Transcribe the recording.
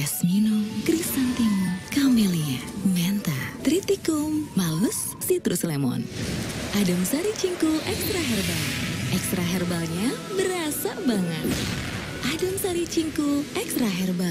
jasmino, krisantemum, camellia, menta, tritikum, malus, citrus lemon. Adem Sari Cingkul Ekstra Herbal. Ekstra herbalnya berasa banget. Adem Sari Cingkul Ekstra Herbal.